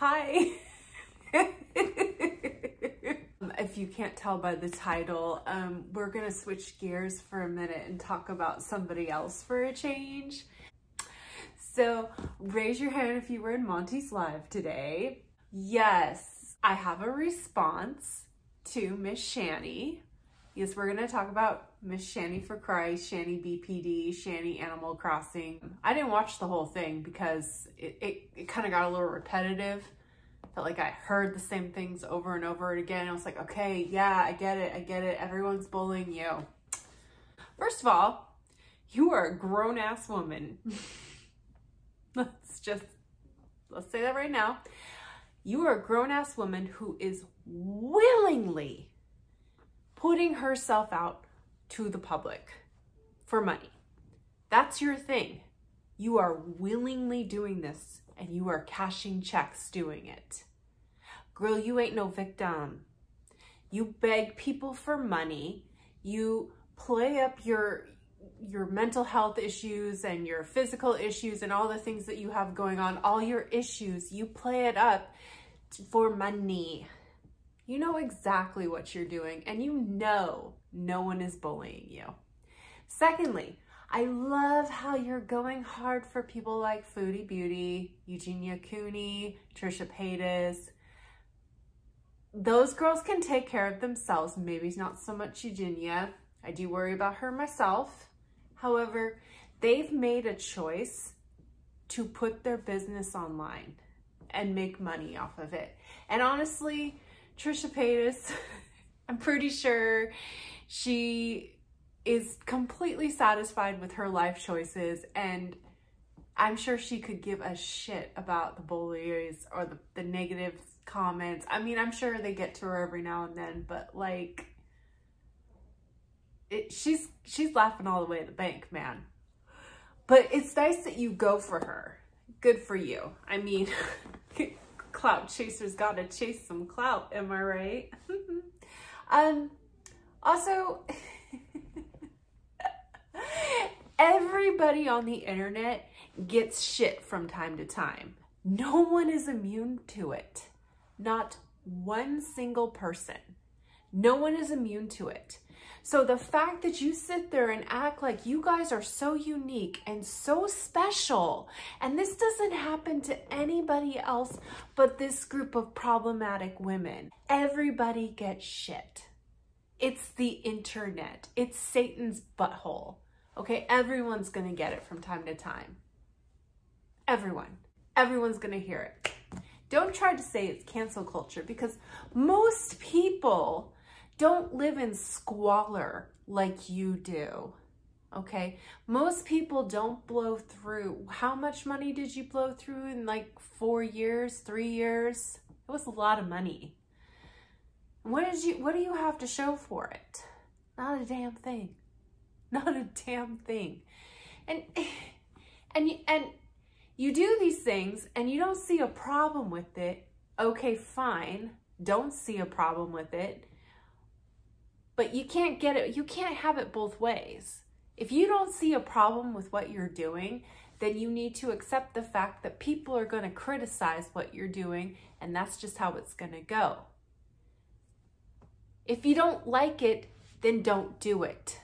Hi. if you can't tell by the title, um, we're gonna switch gears for a minute and talk about somebody else for a change. So raise your hand if you were in Monty's live today. Yes, I have a response to Miss Shanny. Yes, we're gonna talk about Miss Shanny for Cries, Shanny BPD, Shanny Animal Crossing. I didn't watch the whole thing because it, it, it kind of got a little repetitive. Felt like I heard the same things over and over again. I was like, okay, yeah, I get it, I get it. Everyone's bullying you. First of all, you are a grown ass woman. let's just, let's say that right now. You are a grown ass woman who is willingly putting herself out to the public for money. That's your thing. You are willingly doing this and you are cashing checks doing it. Girl, you ain't no victim. You beg people for money. You play up your your mental health issues and your physical issues and all the things that you have going on, all your issues, you play it up for money. You know exactly what you're doing and you know no one is bullying you. Secondly, I love how you're going hard for people like Foodie Beauty, Eugenia Cooney, Trisha Paytas. Those girls can take care of themselves. Maybe it's not so much Eugenia. I do worry about her myself. However, they've made a choice to put their business online and make money off of it. And honestly, Trisha Paytas, I'm pretty sure she is completely satisfied with her life choices and I'm sure she could give a shit about the bullies or the, the negative comments. I mean, I'm sure they get to her every now and then, but like, it, she's she's laughing all the way to the bank, man. But it's nice that you go for her. Good for you. I mean, clout chasers gotta chase some clout, am I right? um, also, everybody on the internet gets shit from time to time. No one is immune to it. Not one single person. No one is immune to it. So the fact that you sit there and act like you guys are so unique and so special, and this doesn't happen to anybody else but this group of problematic women. Everybody gets shit. It's the internet. It's Satan's butthole. Okay, everyone's gonna get it from time to time. Everyone. Everyone's gonna hear it. Don't try to say it's cancel culture because most people don't live in squalor like you do. Okay. Most people don't blow through. How much money did you blow through in like four years, three years? It was a lot of money. What did you, what do you have to show for it? Not a damn thing. Not a damn thing. And, and, and you do these things and you don't see a problem with it. Okay, fine. Don't see a problem with it but you can't get it, you can't have it both ways. If you don't see a problem with what you're doing, then you need to accept the fact that people are going to criticize what you're doing, and that's just how it's going to go. If you don't like it, then don't do it.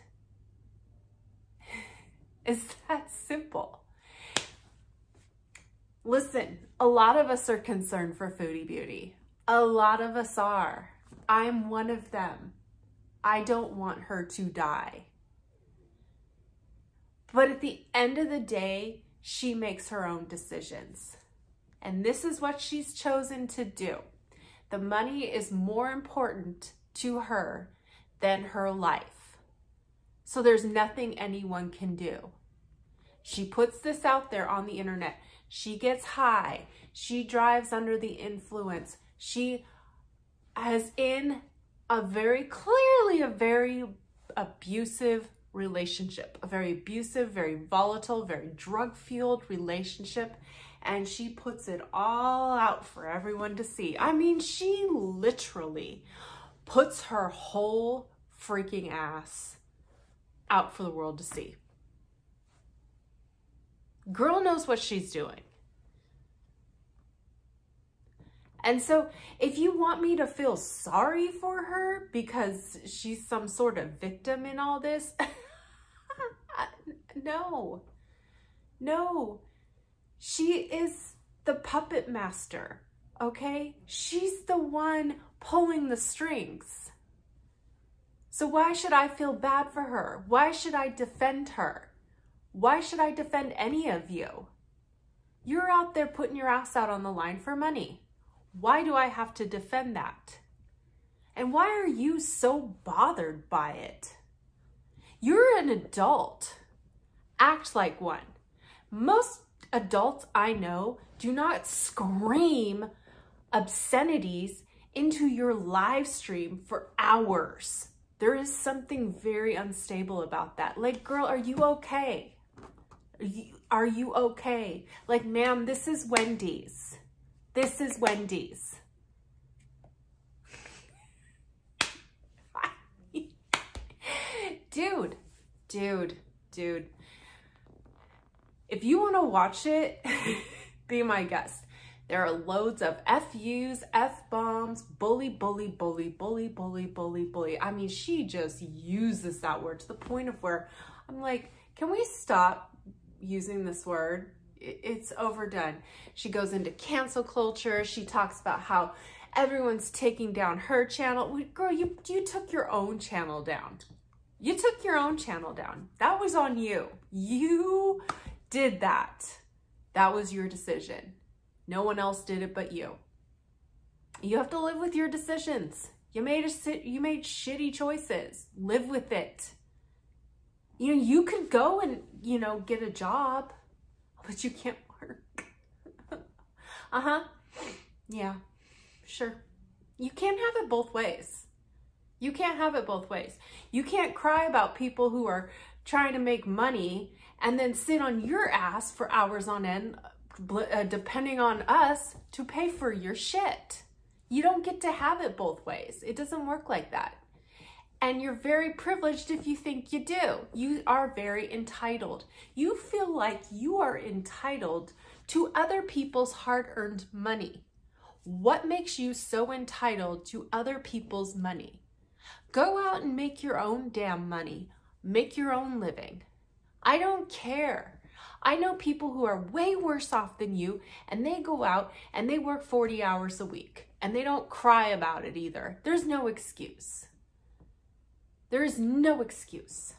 It's that simple. Listen, a lot of us are concerned for Foodie Beauty. A lot of us are. I'm one of them. I don't want her to die. But at the end of the day, she makes her own decisions. And this is what she's chosen to do. The money is more important to her than her life. So there's nothing anyone can do. She puts this out there on the internet. She gets high. She drives under the influence. She is in a very clearly a very abusive relationship, a very abusive, very volatile, very drug fueled relationship. And she puts it all out for everyone to see. I mean, she literally puts her whole freaking ass out for the world to see. Girl knows what she's doing. And so if you want me to feel sorry for her because she's some sort of victim in all this, no, no, she is the puppet master, okay? She's the one pulling the strings. So why should I feel bad for her? Why should I defend her? Why should I defend any of you? You're out there putting your ass out on the line for money. Why do I have to defend that? And why are you so bothered by it? You're an adult. Act like one. Most adults I know do not scream obscenities into your live stream for hours. There is something very unstable about that. Like, girl, are you okay? Are you, are you okay? Like, ma'am, this is Wendy's. This is Wendy's. dude, dude, dude. If you want to watch it, be my guest. There are loads of FUs, F-bombs, bully, bully, bully, bully, bully, bully, bully. I mean, she just uses that word to the point of where I'm like, can we stop using this word? It's overdone. She goes into cancel culture. She talks about how everyone's taking down her channel. Girl, you, you took your own channel down. You took your own channel down. That was on you. You did that. That was your decision. No one else did it but you. You have to live with your decisions. You made a you made shitty choices. Live with it. You know, you could go and, you know, get a job but you can't work. uh-huh. Yeah, sure. You can't have it both ways. You can't have it both ways. You can't cry about people who are trying to make money and then sit on your ass for hours on end, uh, depending on us to pay for your shit. You don't get to have it both ways. It doesn't work like that. And you're very privileged if you think you do. You are very entitled. You feel like you are entitled to other people's hard earned money. What makes you so entitled to other people's money? Go out and make your own damn money. Make your own living. I don't care. I know people who are way worse off than you and they go out and they work 40 hours a week and they don't cry about it either. There's no excuse. There is no excuse.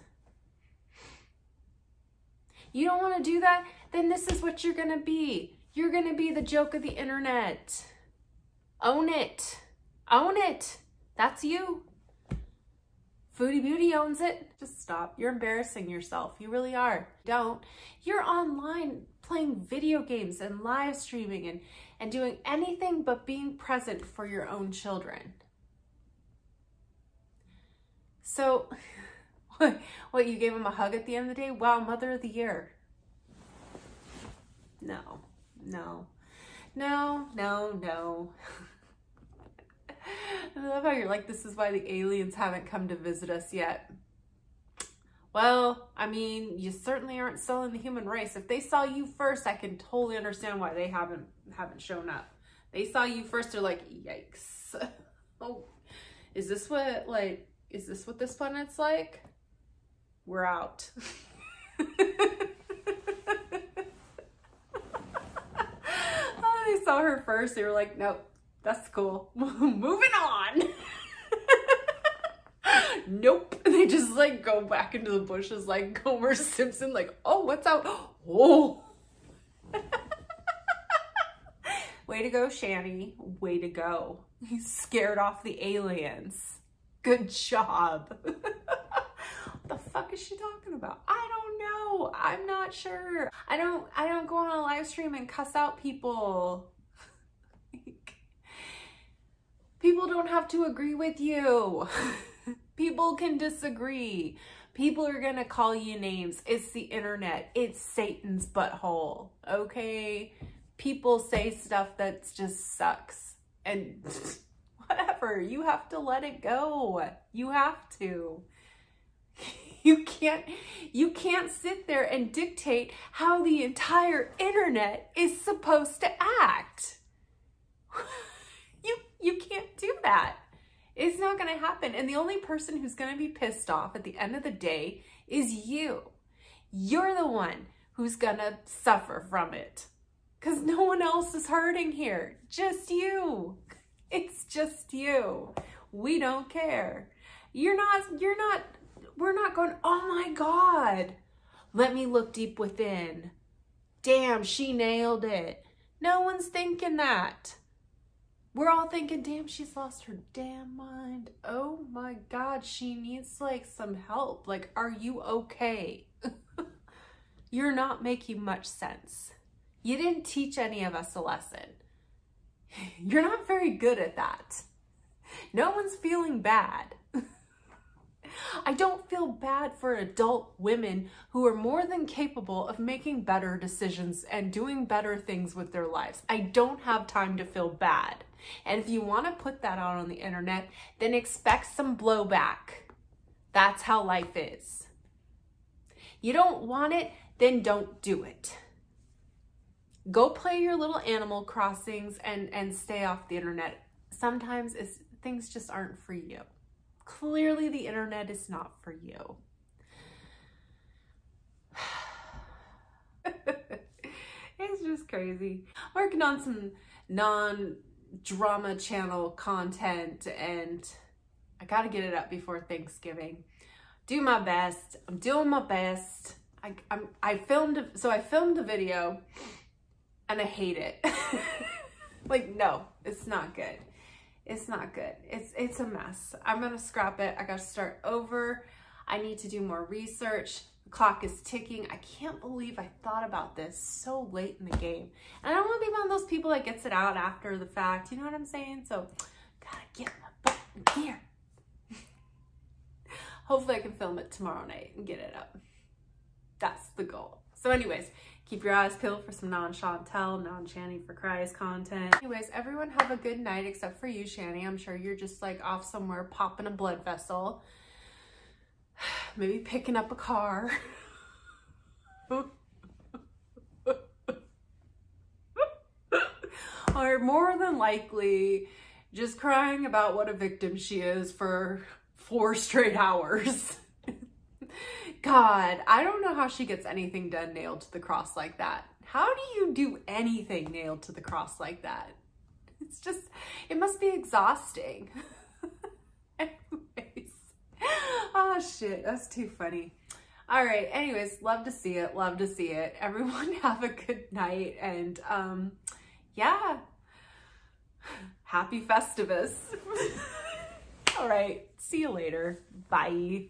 You don't want to do that? Then this is what you're going to be. You're going to be the joke of the internet. Own it. Own it. That's you. Foodie Beauty owns it. Just stop. You're embarrassing yourself. You really are. Don't. You're online playing video games and live streaming and, and doing anything but being present for your own children. So, what, you gave him a hug at the end of the day? Wow, Mother of the Year. No, no, no, no, no. I love how you're like, this is why the aliens haven't come to visit us yet. Well, I mean, you certainly aren't selling the human race. If they saw you first, I can totally understand why they haven't haven't shown up. They saw you first, they're like, yikes. oh, is this what like is this what this planet's like? We're out. oh, they saw her first. They were like, nope, that's cool. Moving on. nope. They just like go back into the bushes like Homer Simpson, like, oh, what's out? Oh. Way to go, Shanny. Way to go. He's scared off the aliens. Good job. what the fuck is she talking about? I don't know. I'm not sure. I don't I don't go on a live stream and cuss out people. people don't have to agree with you. people can disagree. People are gonna call you names. It's the internet. It's Satan's butthole. Okay? People say stuff that just sucks. And whatever. You have to let it go. You have to. You can't you can't sit there and dictate how the entire internet is supposed to act. You you can't do that. It's not going to happen. And the only person who's going to be pissed off at the end of the day is you. You're the one who's going to suffer from it because no one else is hurting here. Just you. It's just you. We don't care. You're not, you're not, we're not going, oh my God, let me look deep within. Damn, she nailed it. No one's thinking that. We're all thinking, damn, she's lost her damn mind. Oh my God, she needs like some help. Like, are you okay? You're not making much sense. You didn't teach any of us a lesson. You're not very good at that. No one's feeling bad. I don't feel bad for adult women who are more than capable of making better decisions and doing better things with their lives. I don't have time to feel bad. And if you want to put that out on the internet, then expect some blowback. That's how life is. You don't want it, then don't do it. Go play your little animal crossings and, and stay off the internet. Sometimes things just aren't for you. Clearly the internet is not for you. it's just crazy. Working on some non-drama channel content and I gotta get it up before Thanksgiving. Do my best. I'm doing my best. I, I'm, I filmed, so I filmed a video and I hate it. like, no, it's not good. It's not good. It's, it's a mess. I'm going to scrap it. I got to start over. I need to do more research. The clock is ticking. I can't believe I thought about this so late in the game. And I don't want to be one of those people that gets it out after the fact. You know what I'm saying? So, gotta get my butt in gear. Hopefully I can film it tomorrow night and get it up. That's the goal. So anyways, Keep your eyes peeled for some non-Chantel, non-Shanny for Cries content. Anyways, everyone have a good night except for you, Shanny. I'm sure you're just like off somewhere popping a blood vessel. Maybe picking up a car. or more than likely just crying about what a victim she is for four straight hours. God, I don't know how she gets anything done nailed to the cross like that. How do you do anything nailed to the cross like that? It's just, it must be exhausting. anyways, oh shit, that's too funny. All right, anyways, love to see it, love to see it. Everyone have a good night and um, yeah, happy Festivus. All right, see you later. Bye.